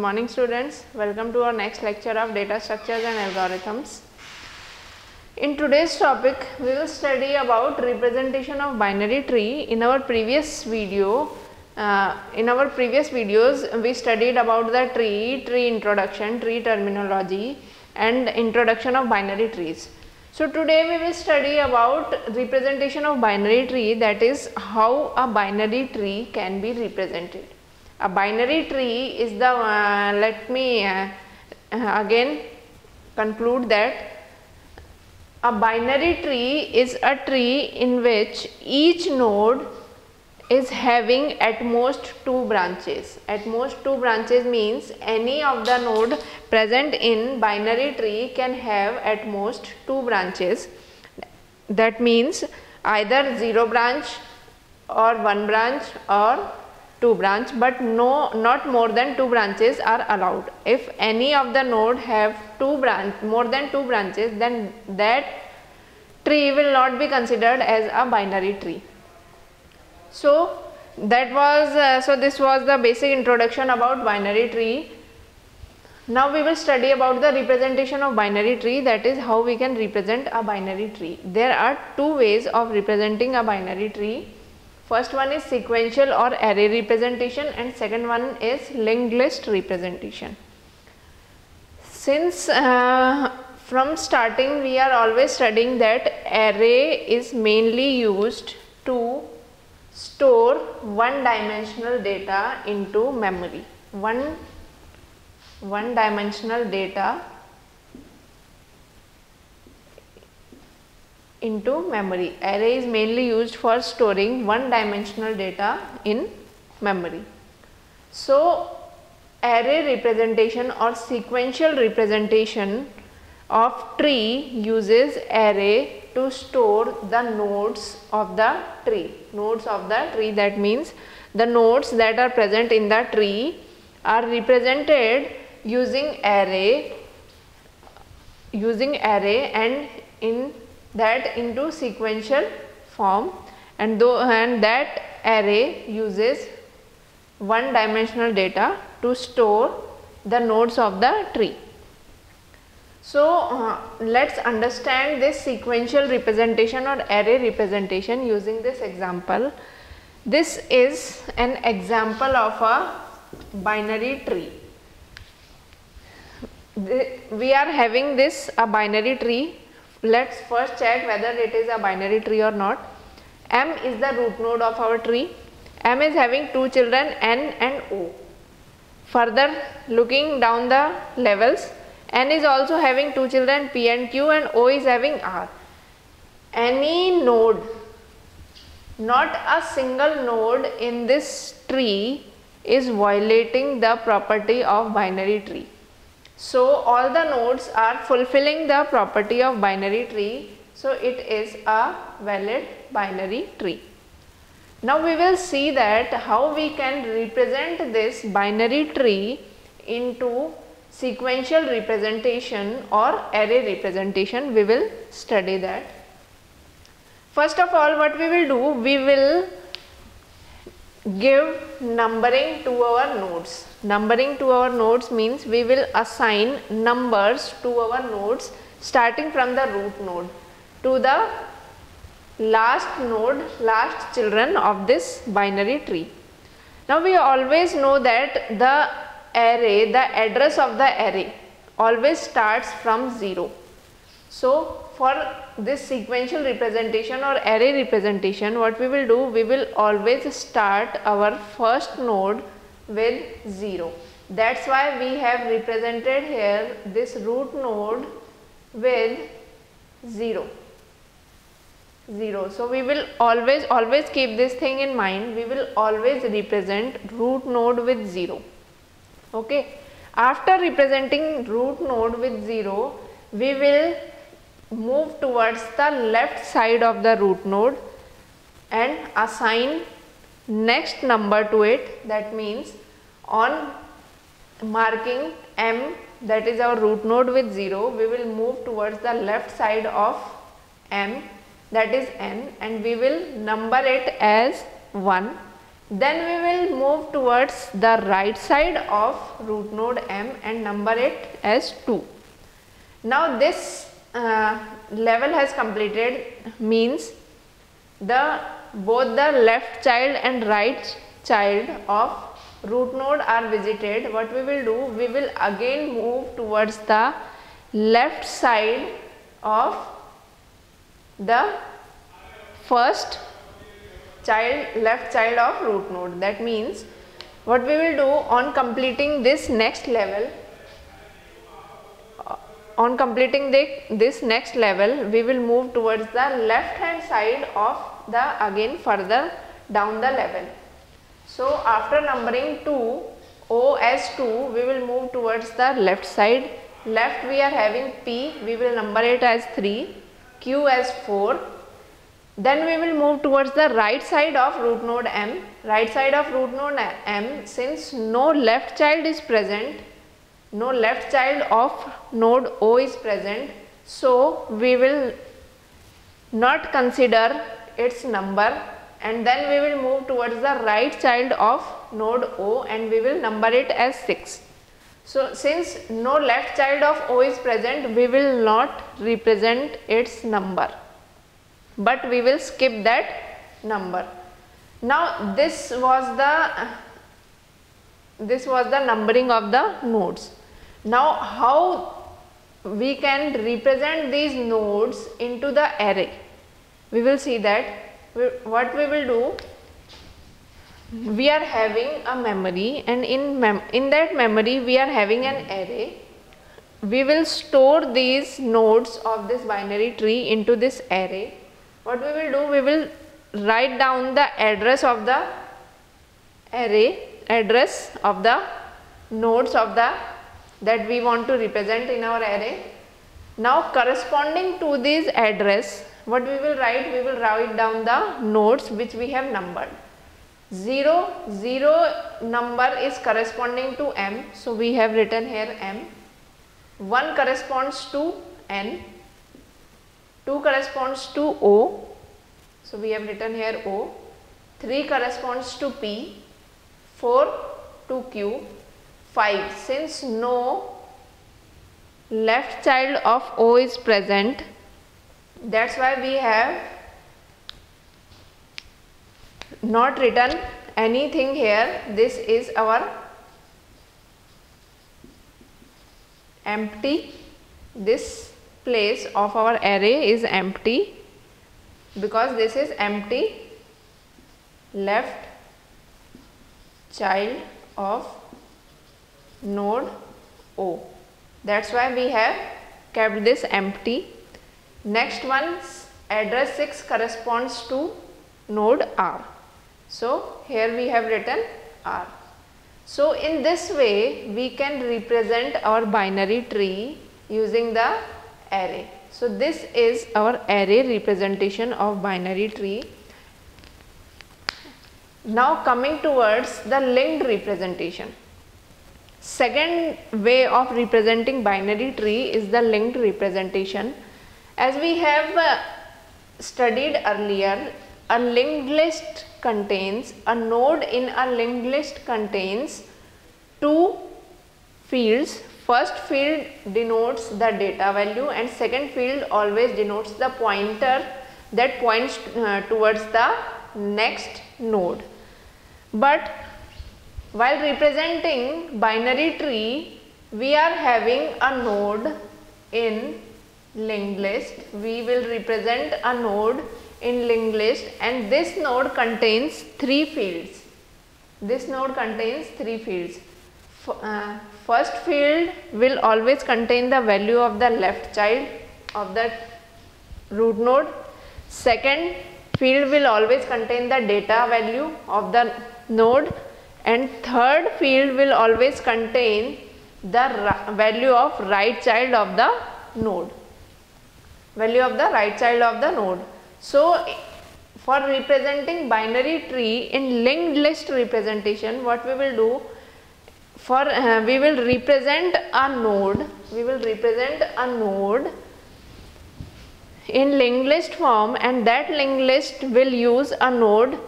morning students. Welcome to our next lecture of data structures and algorithms. In today's topic, we will study about representation of binary tree. In our previous video, uh, in our previous videos, we studied about the tree, tree introduction, tree terminology and introduction of binary trees. So today we will study about representation of binary tree that is how a binary tree can be represented. A binary tree is the, uh, let me uh, again conclude that a binary tree is a tree in which each node is having at most two branches. At most two branches means any of the node present in binary tree can have at most two branches. That means either 0 branch or 1 branch or 2 branch but no not more than 2 branches are allowed. If any of the node have 2 branch more than 2 branches then that tree will not be considered as a binary tree. So that was uh, so this was the basic introduction about binary tree. Now we will study about the representation of binary tree that is how we can represent a binary tree. There are two ways of representing a binary tree. First one is sequential or array representation and second one is linked list representation. Since uh, from starting we are always studying that array is mainly used to store one dimensional data into memory. One, one dimensional data into memory. Array is mainly used for storing one dimensional data in memory. So, array representation or sequential representation of tree uses array to store the nodes of the tree. Nodes of the tree that means the nodes that are present in the tree are represented using array using array and in that into sequential form and though and that array uses one dimensional data to store the nodes of the tree. So, uh, let us understand this sequential representation or array representation using this example. This is an example of a binary tree. The, we are having this a binary tree. Let us first check whether it is a binary tree or not. M is the root node of our tree. M is having two children N and O. Further looking down the levels N is also having two children P and Q and O is having R. Any node, not a single node in this tree is violating the property of binary tree. So all the nodes are fulfilling the property of binary tree. So it is a valid binary tree. Now we will see that how we can represent this binary tree into sequential representation or array representation we will study that. First of all what we will do we will give numbering to our nodes. Numbering to our nodes means we will assign numbers to our nodes starting from the root node to the last node last children of this binary tree. Now we always know that the array, the address of the array always starts from 0. So, for this sequential representation or array representation, what we will do, we will always start our first node with 0. That is why we have represented here this root node with 0. 0. So, we will always always keep this thing in mind, we will always represent root node with 0 okay after representing root node with 0 we will move towards the left side of the root node and assign next number to it. That means on marking m that is our root node with 0 we will move towards the left side of m that is n and we will number it as 1 then we will move towards the right side of root node m and number it as 2 now this uh, level has completed means the both the left child and right child of root node are visited. What we will do we will again move towards the left side of the first child left child of root node. That means what we will do on completing this next level on completing the, this next level we will move towards the left hand side of the again further down the level. So after numbering 2 O as 2 we will move towards the left side. Left we are having P. We will number it as 3 Q as 4 then we will move towards the right side of root node M. Right side of root node M since no left child is present no left child of node O is present. So, we will not consider its number and then we will move towards the right child of node O and we will number it as 6. So, since no left child of O is present, we will not represent its number, but we will skip that number. Now, this was the this was the numbering of the nodes. Now how we can represent these nodes into the array? We will see that. We, what we will do we are having a memory and in mem in that memory we are having an array. We will store these nodes of this binary tree into this array. What we will do we will write down the address of the array address of the nodes of the that we want to represent in our array. Now corresponding to this address what we will write? We will write down the nodes which we have numbered. 0 0 number is corresponding to m so we have written here m. 1 corresponds to n. 2 corresponds to o so we have written here o. 3 corresponds to p. 4 to q 5 since no left child of O is present that's why we have not written anything here. This is our empty. This place of our array is empty because this is empty. Left child of node O. That's why we have kept this empty. Next one's address 6 corresponds to node R. So, here we have written R. So, in this way we can represent our binary tree using the array. So, this is our array representation of binary tree. Now coming towards the linked representation. Second way of representing binary tree is the linked representation. As we have uh, studied earlier, a linked list contains, a node in a linked list contains two fields. First field denotes the data value and second field always denotes the pointer that points uh, towards the next node. But while representing binary tree, we are having a node in linked list. We will represent a node in linked list and this node contains three fields. This node contains three fields. F uh, first field will always contain the value of the left child of that root node. Second field will always contain the data value of the node and third field will always contain the value of right child of the node. Value of the right child of the node. So for representing binary tree in linked list representation what we will do? For uh, we will represent a node we will represent a node in linked list form and that linked list will use a node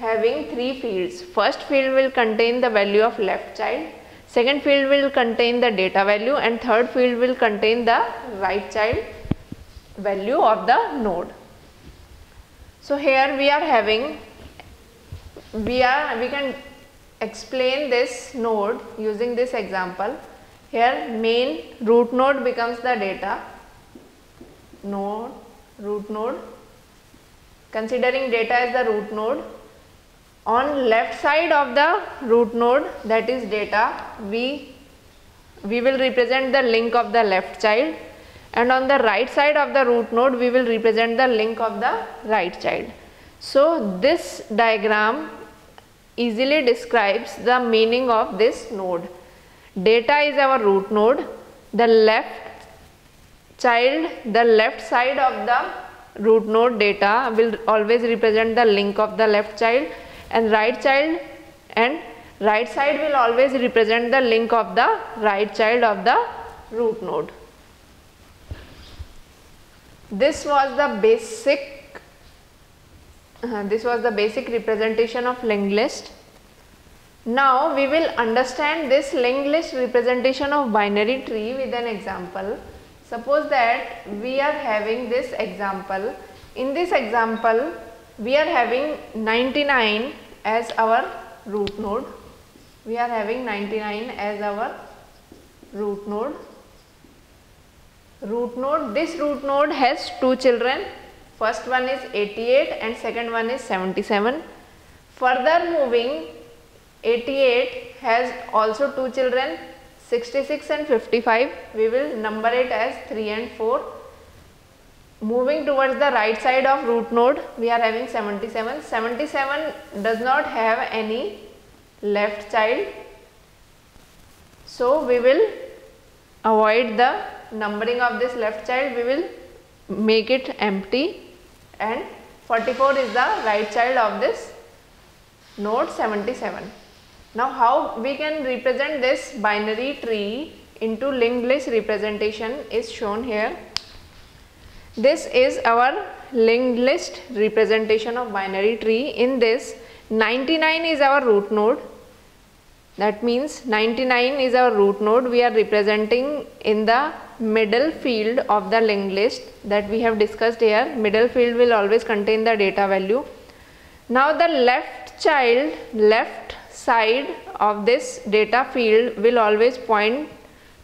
having three fields. First field will contain the value of left child, second field will contain the data value and third field will contain the right child value of the node. So here we are having, we are, we can explain this node using this example. Here main root node becomes the data node, root node. Considering data as the root node, on left side of the root node that is data, we, we will represent the link of the left child and on the right side of the root node we will represent the link of the right child. So this diagram easily describes the meaning of this node. Data is our root node, the left child, the left side of the root node data will always represent the link of the left child and right child and right side will always represent the link of the right child of the root node. This was the basic uh, this was the basic representation of linked list. Now we will understand this linked list representation of binary tree with an example. Suppose that we are having this example. In this example, we are having 99 as our root node. We are having 99 as our root node. Root node this root node has two children. First one is 88 and second one is 77 further moving 88 has also two children 66 and 55 we will number it as 3 and 4 moving towards the right side of root node we are having 77 77 does not have any left child so we will avoid the numbering of this left child we will make it empty and 44 is the right child of this node 77. Now how we can represent this binary tree into linked list representation is shown here. This is our linked list representation of binary tree. In this 99 is our root node that means 99 is our root node we are representing in the middle field of the linked list that we have discussed here. Middle field will always contain the data value. Now the left child, left side of this data field will always point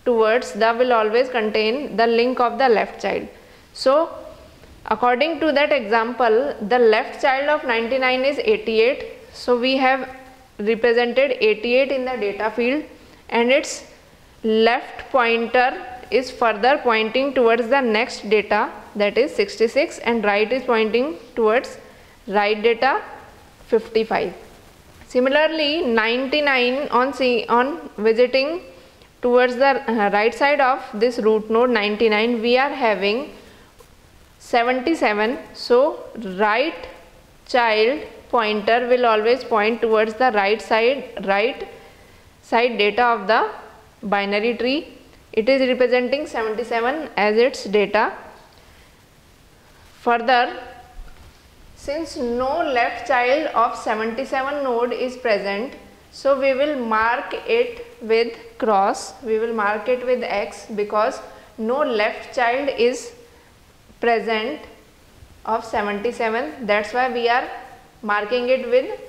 towards the will always contain the link of the left child. So according to that example the left child of 99 is 88. So we have represented 88 in the data field and its left pointer is further pointing towards the next data that is 66 and right is pointing towards right data 55. Similarly 99 on on visiting towards the uh, right side of this root node 99 we are having 77 so right child pointer will always point towards the right side right side data of the binary tree. It is representing 77 as its data. Further, since no left child of 77 node is present, so we will mark it with cross, we will mark it with X because no left child is present of 77 that's why we are marking it with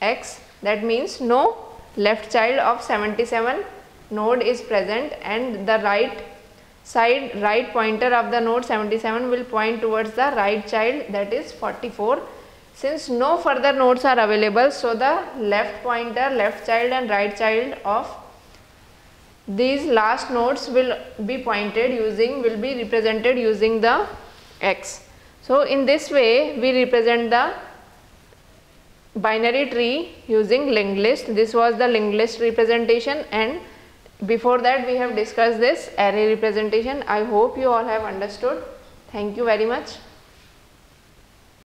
X. That means no left child of 77 node is present and the right side right pointer of the node 77 will point towards the right child that is 44 since no further nodes are available so the left pointer left child and right child of these last nodes will be pointed using will be represented using the x so in this way we represent the binary tree using linked list this was the linked list representation and before that we have discussed this array representation. I hope you all have understood. Thank you very much.